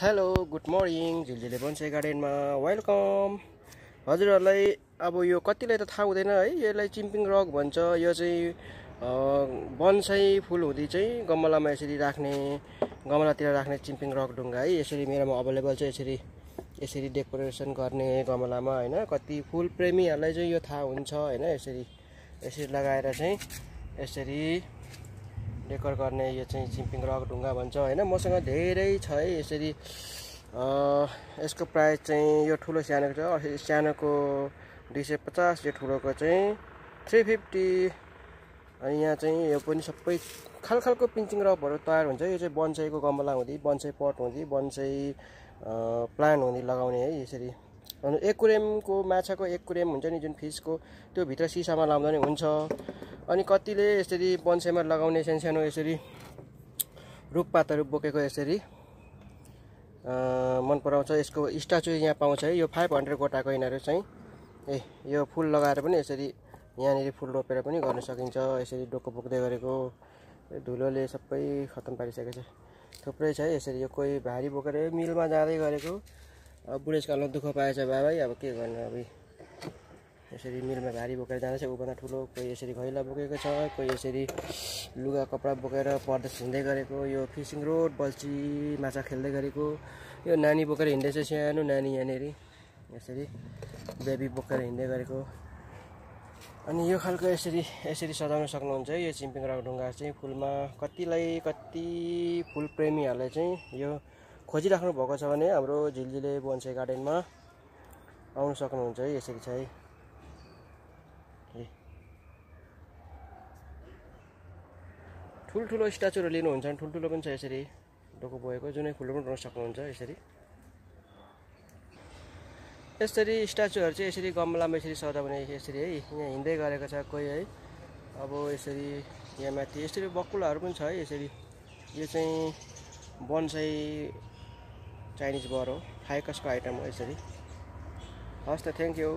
Hello good morning Jhiljhile Banse गार्डनमा welcome हजुरहरूलाई अब यो कतिलाई त थाहा हुँदैन है यसलाई चिम्पिङ रक भन्छ यो चाहिँ बन्साई फुल हुँदी चाहिँ गमलामा यसरी राख्ने गमलातिर राख्ने चिम्पिङ रक ढुङ्गा है यसरी मेरोमा अभाइलेबल छ यसरी यसरी डेकोरेसन गर्ने गमलामा होइन? कति फुल प्रेमीहरूलाई चाहिँ यो थाहा हुन्छ होइन? यसरी यसरी लगाएर चाहिँ यसरी डेकोर गर्ने यो चाहिँ चिम्पिङ रक ढुङ्गा भन्छ होइन। मसँग धेरै छ है यसरी यसको प्राइस चाहिँ यो ठुलो सानोको छ। सानोको दुई सय पचास यो ठुलोको चाहिँ थ्री फिफ्टी। अनि यहाँ चाहिँ यो पनि सबै खालखालको पिन्चिङ रकहरू तयार हुन्छ। यो चाहिँ बन्साईको गमला हुँदी बन्साई पट हुँदी बन्साई प्लान्ट हुँदी लगाउने है यसरी। अनि एकुरेमको माछाको एकुरेम हुन्छ नि जुन फिसको त्यो भित्र सिसामा लाउँदा नि हुन्छ। अनि कतिले यसरी बन्साईमा लगाउने सानो सानो यसरी रुखपातहरू बोकेको यसरी मन पराउँछ। यसको स्ट्याचु यहाँ पाउँछ है। यो फाइभ हन्ड्रेड गोटाको यिनीहरू चाहिँ ए यो फुल लगाएर पनि यसरी यहाँनिर फुल रोपेर पनि गर्न सकिन्छ। यसरी डोको बोक्दै गरेको धुलोले सबै खतम पारिसकेको छ। थुप्रै छ है यसरी। यो कोही भारी बोकेर मिलमा जाँदै गरेको। अब बुढेसकालमा दुःख पाएछ बाबा अब के गर्नु अब? यसरी मिलमा भारी बोकेर जाँदैछ ऊभन्दा ठुलो कोही यसरी घैला बोकेको छ कोही यसरी लुगा कपडा बोकेर परदेश हिँड्दै गरेको यो फिसिङ रोड बल्छी माछा खेल्दै गरेको यो नानी बोकेर हिँड्दैछ सानो नानी यहाँनिर यसरी बेबी बोकेर हिँड्दै गरेको। अनि यो खालको यसरी यसरी सजाउन सक्नुहुन्छ है यो चिम्पिङ ढुङ्गा चाहिँ फुलमा कतिलाई कति फुल प्रेमीहरूलाई चाहिँ यो खोजिराख्नु भएको छ भने हाम्रो झिलझिले बोन्से गार्डनमा आउनु सक्नुहुन्छ है यसरी चाहिँ। ठुल्ठुलो स्ट्याचुहरू लिनुहुन्छ भने ठुल्ठुलो पनि छ यसरी। डोको बोएको जुनै फुल पनि रोप्न सक्नुहुन्छ यसरी। यसरी स्ट्याचुहरू चाहिँ यसरी गमलामा यसरी सजाउने यसरी है यहाँ हिँड्दै गरेको छ कोही है। अब यसरी यहाँ माथि यसरी बकुलाहरू पनि छ है यसरी। यो चाहिँ बन्साई चाइनिज बर हो फाइकसको आइटम हो यसरी। हस् त थ्याङ्क यू